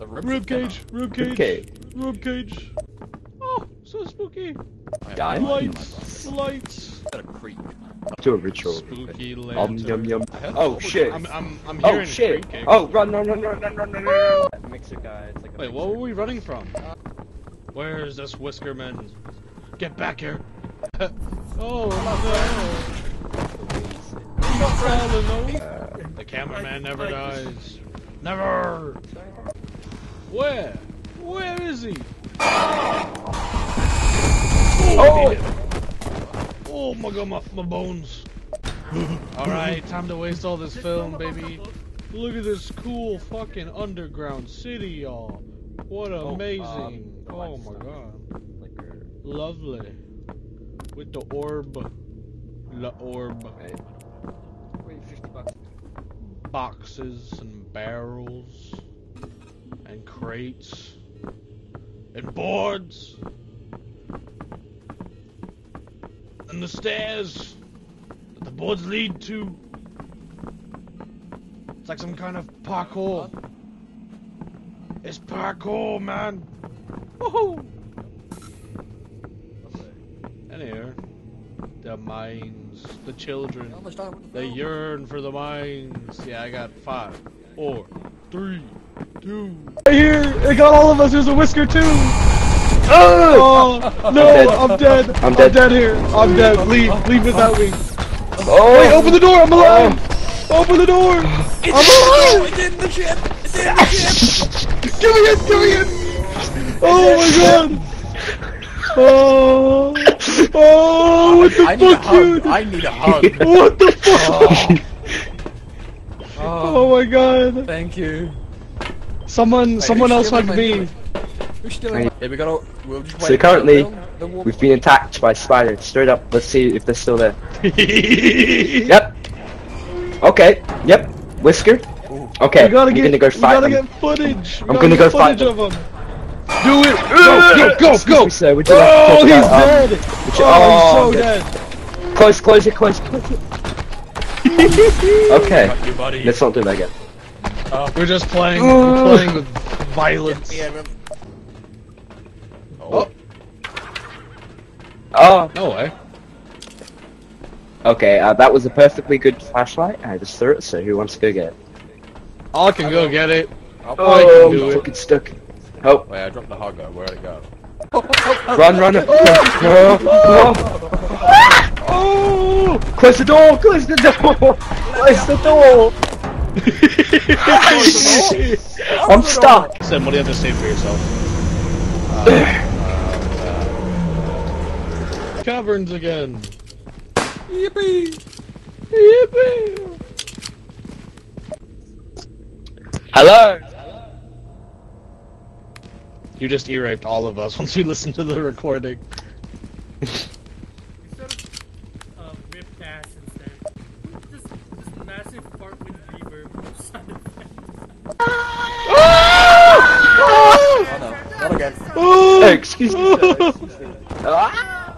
The ribs Rib of dinner. cage, rib cage, rib cage. Oh, so spooky. I have Die. no idea Lights, myself. lights. Is that a creek? Do a ritual. Spooky Um, lantern. yum, yum. I heard Oh the shit. I'm, I'm, I'm Oh hearing shit. creaking. Oh run, run, run, run, run, run, run, run. Mixer guy, it's like a Wait, what were we running from? Where's this Whiskerman? Get back here! oh no! Not falling, no. The cameraman never dies. Never! Where? Where is he? Oh! Oh my god, my, my bones. Alright, time to waste all this film, baby. Look at this cool fucking underground city, y'all. What Oh, amazing. um, oh my god. liquor. Lovely. With the orb. La orb. Wait, 50 bucks. Boxes and barrels. And crates. And boards. And the stairs that the boards lead to. It's like some kind of parkour. It's parkour, man. Woohoo! And here, the mines, the children, Almost done with the they yearn for the mines. Yeah, I got five, four, three, two. Right here, it got all of us. There's a whisker too. Oh! Oh no, I'm dead. I'm dead. dead here. I'm dead. Leave, leave without me. Oh! Wait, open the door. I'm oh. alive. Open the door. I'm alive. It's in the ship! It's in the ship! Give me it. Give me it. Oh my god. Oh. Oh, what the I fuck, dude? I need a hug. What the fuck? Oh. oh my god. Thank you. Someone, Wait, someone else stealing hug my me. food? Who's stealing my... Yeah, we gotta... We'll just wait So currently, the film- the war- We've been attacked by spiders. Straight up. Let's see if they're still there. yep. Yep. Okay. Yep. Whisker. Okay. We gotta I'm get, gonna go we fight gotta them. get footage. We I'm gotta gonna get go fight footage them. of him. Do it. Go, go, go, go. me, sir. Would you like Oh, talk he's about, um, dead. would you- Oh, he's oh, so good. dead. Close, close it, close, close it. okay. Fuck you, buddy. Let's not do that again. We're just playing. Oh. We're playing with violence. Yeah, but- Oh, Oh. no way. Okay. Uh, that was a perfectly good flashlight. I just threw it. So who wants to go get it? I can go get it. Oh, Oh, I'm fucking stuck. Oh, Wait, I dropped the hugger. Where'd it go? run, run, run. Oh, oh. Oh! Close the door, close the door, close the door. I'm stuck. Sam, what do you have to say for yourself? Uh, uh, caverns again. Yippee! Yippee! Hello. You just e-raped all of us once we listened to the recording. Instead of um, ripped ass instead. Just, just massive fart with reverb sound effects. Oh no, not again. Oh! Hey, excuse me. sir, excuse me. Ah!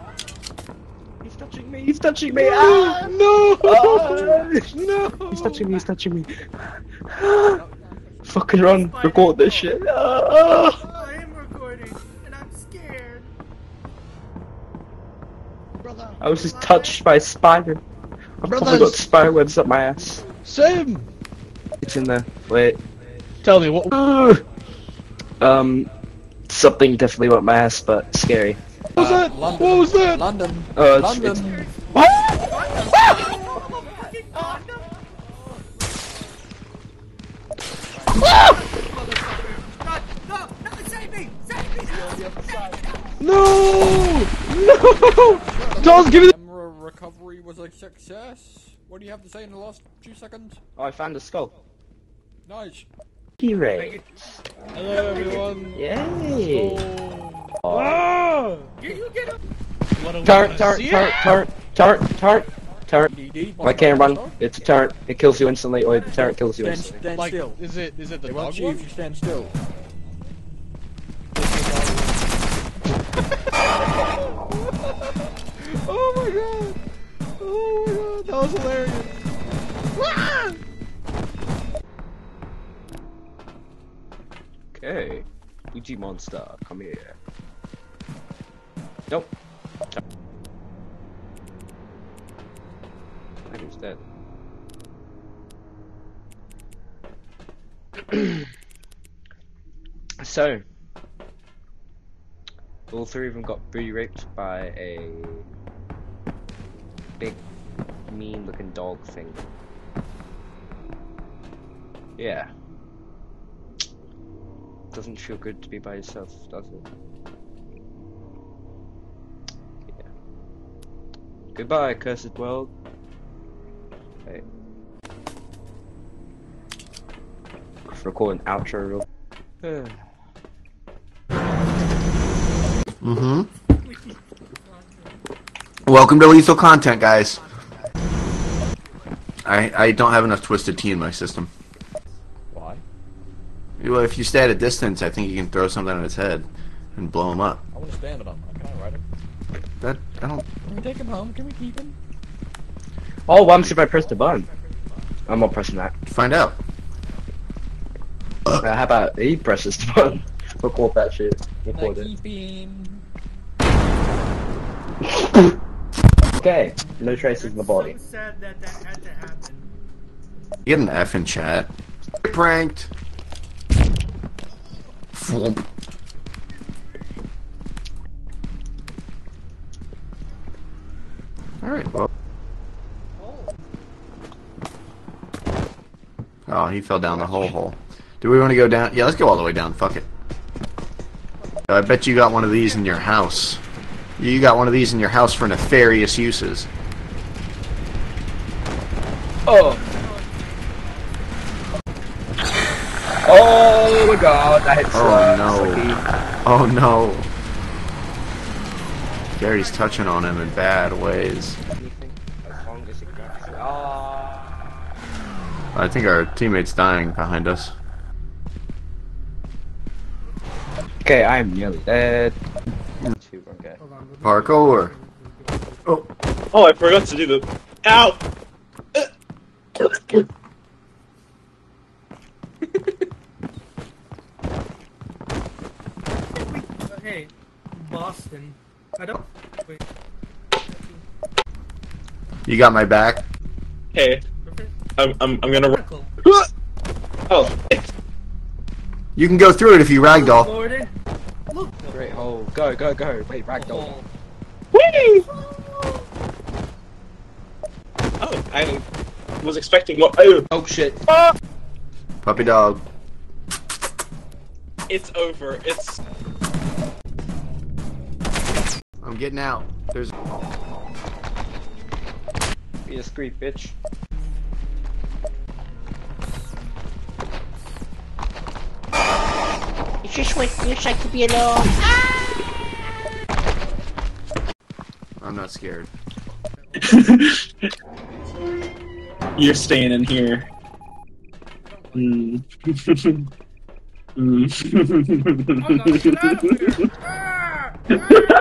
He's touching me. He's touching me. Ah! No! Ah! No! He's touching me. He's touching me. Fucking run. Record this shit. Ah! I am recording, and I'm scared. I was just touched by a spider. I've probably got Brothers. spider webs up my ass. Same! It's in there. Wait. Tell me, what, Ugh. Um, something definitely went my ass, but scary. what was that? London. What was that? London. Oh, it's, London. No, no, no, save me! Save me! No! No! Charles, give me the- Camera recovery was a success. What do you have to say in the last two seconds? Oh, I found a skull. Nice. T-Rex. Hello, everyone. Yay! Oh. Ah! You, you get up! What do we Turret, wanna turret, turret, turret, turret, turret, turret. I can't run. It's a turret. It kills you instantly, or the turret kills you instantly. stand Like, still. is it is it the They won't dog shoot one? if you stand still. Oh my god! Oh my god, that was hilarious! Ah! Hey, Ouija monster, come here. Dead. so, all three of them got booty raped by a big, mean-looking dog thing. Yeah. Doesn't feel good to be by yourself, does it? Yeah. Goodbye, cursed world. Hey. Record an outro real. Mm-hmm. Welcome to Lethal Content, guys. I I don't have enough twisted tea in my system. Why? Well, if you stay at a distance, I think you can throw something on his head and blow him up. I want to stand it on. Can I ride him? That I don't. Can we take him home? Can we keep him? Oh, what happens if I press the button? I'm not pressing that. Find out. Uh, how about he presses the button? Record that shit. Can Record it. Okay, no traces in the body. So sad that that had to happen. Get an F in chat. Pranked. Flump. All right. Well. Oh, he fell down the whole hole. Do we want to go down? Yeah, let's go all the way down. Fuck it. I bet you got one of these in your house. You got one of these in your house for nefarious uses. Oh! Oh my god, that hit Oh no. Oh no. Gary's touching on him in bad ways. I think our teammate's dying behind us. Okay, I am nearly dead. Two, okay. Parkour. Oh, Oh, I forgot to do the. Ow! Hey, Boston. I don't. Wait. you got my back. Hey, Okay. I'm, I'm, I'm gonna. run. Oh, You can go through it if you ragdoll. Look. Great hole. Go, go, go. Wait, the ragdoll. hole. whee! Oh, I was expecting more. Oh, Oh shit. Puppy dog. it's over. It's. I'm getting out. There's. Be discreet, bitch. It's just what it looks like be alone. I'm not scared. You're staying in here. Mm. I'm not getting out of mm.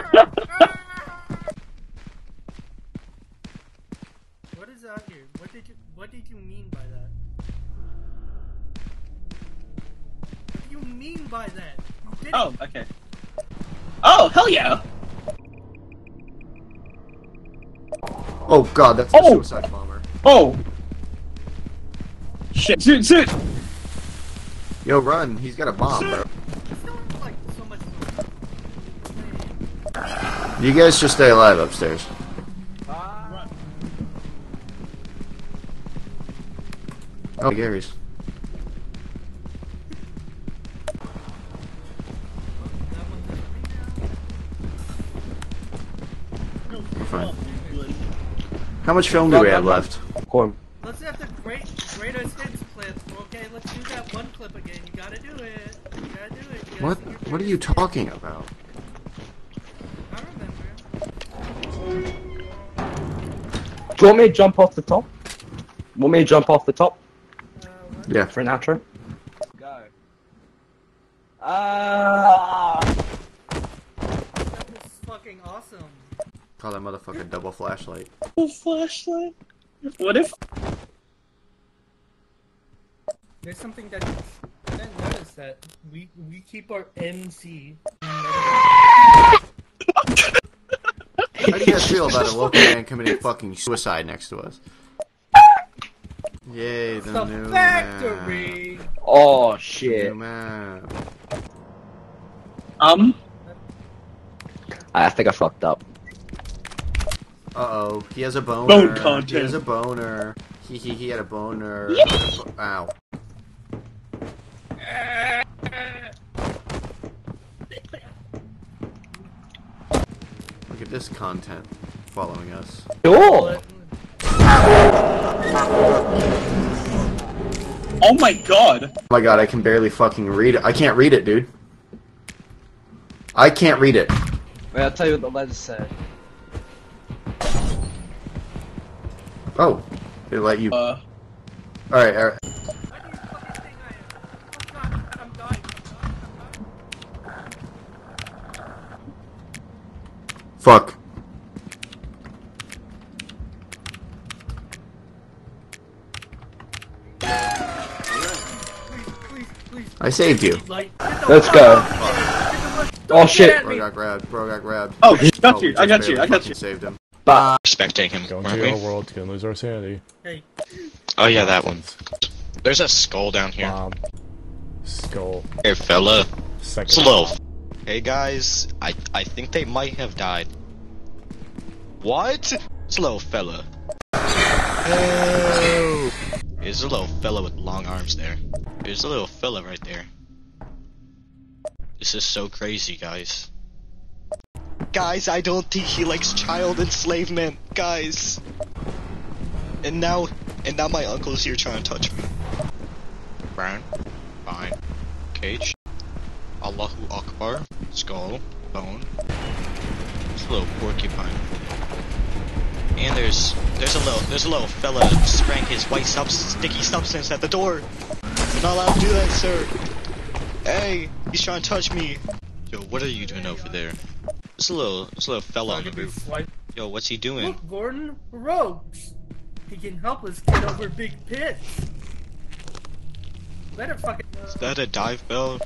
Mean by that? Didn't- oh, okay. Oh, hell yeah! Oh god, that's a Oh! suicide bomber. Oh! Shit, shoot, shoot! Yo, run. He's got a bomb, bro. Like so much. You guys just stay alive upstairs. Oh, Gary's. How much film do we have left? Corn. Let's have the great greatest hits clip. Okay, let's do that one clip again. You gotta do it. You gotta do it. Gotta What? What are you talking about? I remember. Do you want me to jump off the top? Want me to jump off the top Uh. Yeah. for an outro? Go. Ah. That was fucking awesome. Call that motherfucker double flashlight. Double flashlight. What if? There's something that you didn't notice that we we keep our MC. How do you guys feel about a local man committing fucking suicide next to us? Yay, the, The new factory. Oh map. shit. New map. Um, I think I fucked up. Uh oh, he has a boner. Bone content. He content. has a boner. He he he had a boner. Ow. Look at this content following us. Cool. oh my god. Oh my god, I can barely fucking read it. I can't read it, dude. I can't read it. Wait, I'll tell you what the lens said. Oh, they let you. Uh, Alright, alright. Fuck. I saved you. Let's go. Oh shit. Bro got grabbed. Bro got grabbed. oh, got Oh, we you. I got you. I got fucking you. Saved him. Respecting him, Going weren't to we? our world, gonna lose our sanity. Hey, Oh yeah, that one. There's a skull down here. Bomb. Skull. Here, fella. Second. It's a little. Hey guys, I I think they might have died. What? Slow a little fella. Help! There's a little fella with long arms there. There's a little fella right there. This is so crazy, guys. Guys, I don't think he likes child enslavement, guys. And now, and now my uncle's here trying to touch me. Brown, fine. Cage. Allahu Akbar. Skull. Bone. It's a little porcupine. And there's there's a little there's a little fella spraying his white subs sticky substance at the door. You're not allowed to do that, sir. Hey, he's trying to touch me. Yo, what are you doing over there? There's a little there's a little fella on the roof. swipe. Yo, what's he doing? Look, Gordon Rogues. He can help us get over big pits. Better fucking. Is that a dive bell?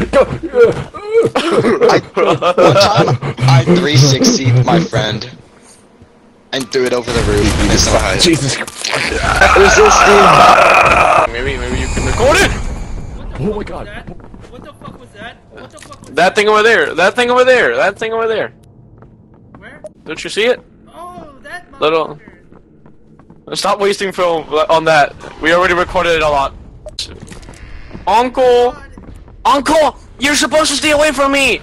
I, one time, I 360 my friend and threw it over the roof and it's so high. Jesus Maybe, maybe you can record it. Oh my God. that? What the fuck was that? What the fuck was That thing over there. That thing over there. That thing over there. Where? Don't you see it? Oh, that Little- Stop wasting film on that. We already recorded it a lot. Uncle, God. Uncle, you're supposed to stay away from me.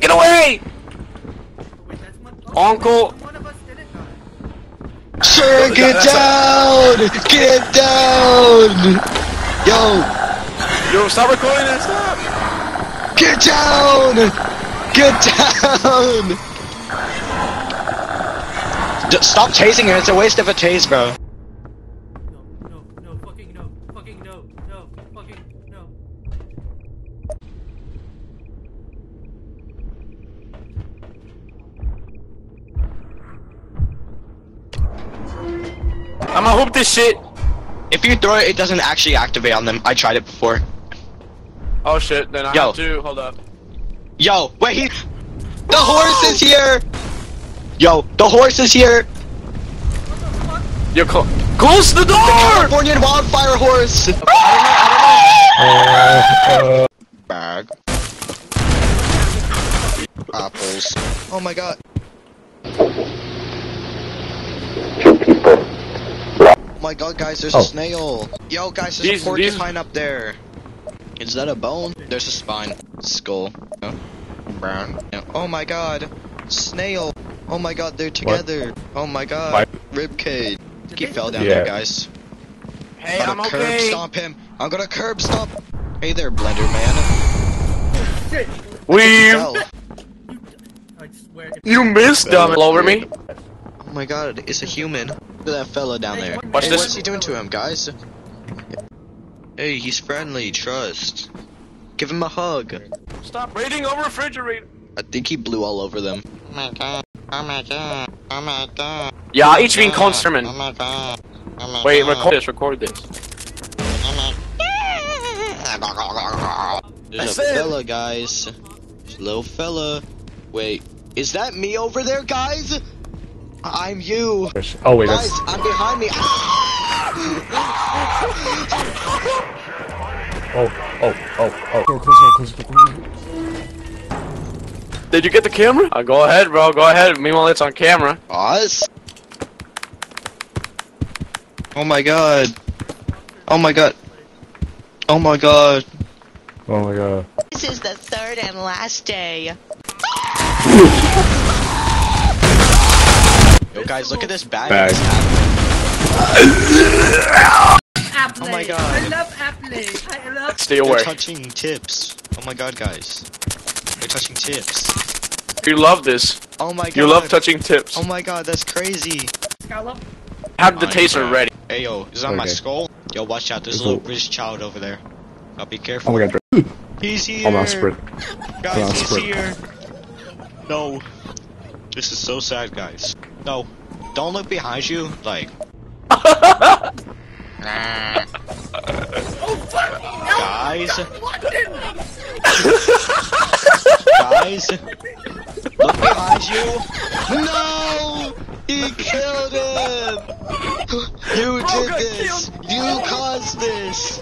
Get away. Wait. Oh, Uncle. wait, One of us did it. Sir, get down! Get down! Yo, Yo, stop recording and stop. get down! Get down! D- stop chasing it, it's a waste of a chase, bro. Shit. If you throw it, it doesn't actually activate on them. I tried it before. Oh shit, then I Yo. have to, hold up. Yo, wait, he- the horse is here! Yo, the horse is here! Yo, cl close the door! Californian wildfire horse! Bag. Apples. Oh my god. My god, guys, there's Oh. a snail. Yo, guys, there's These- a porcupine up there. Is that a bone? There's a spine. Skull. No. Brown. Yeah. Oh my god. Snail. Oh my god, they're together. Oh my god. What? Rib cage. He fell down Yeah. there, guys. Hey, I'm I'm gonna curb okay. stomp him. I'm gonna curb stomp. Hey there, Blender Man. Shit! We, Fell. I swear. If you missed, dumb. Over me. Oh Oh my god, it's a human. Look that fella down there. Watch hey, this. What's he doing to him, guys? Hey, he's friendly. Trust. Give him a hug. Stop raiding our refrigerator. I think he blew all over them. Oh my god. Oh my god. Oh my god. Ja, ich bin Konsterman. Oh my god. Oh my Wait, record this, record this. There's a fella, guys. There's a little fella. Wait, is that me over there, guys? I'm you. Oh wait, guys, that's I'm behind me. oh oh oh oh. Did you get the camera? Uh, go ahead, bro. Go ahead. Meanwhile, it's on camera. Oz? Oh my god. Oh my god. Oh my god. Oh my god. This is the third and last day. Yo, guys, look at this bag. Bag. Apple. Oh my God. I love Apple. I love. Stay They're away. touching tips. Oh my god, guys. They're touching tips. You love this. Oh my god. You love touching tips. Oh my god, that's crazy. Scallop. Have the Oh, taser ready. Hey yo, is that my skull? Yo, watch out, there's It's a little a- British child over there. I'll be Oh careful. my god. He's here! I'm not sprint. Guys, I'm he's sprint. here! No. This is so sad, guys. No. Don't look behind you, like... Guys? Guys? Look behind you! No! He killed him! You did this! You caused this!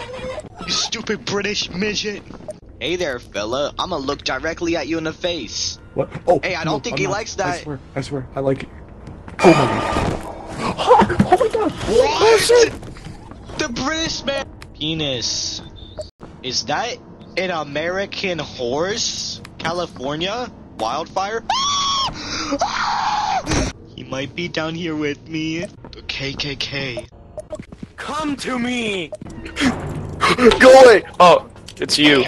You stupid British midget! Hey there, fella. I'ma look directly at you in the face. What? Oh. Hey, I don't no, think I'm he not. likes I that. swear. I swear. I like it. Oh my god. Oh my god. What? The British man. Penis. Is that an American horse? California? Wildfire? he might be down here with me. The KKK. Come to me. Go away. Oh, it's you.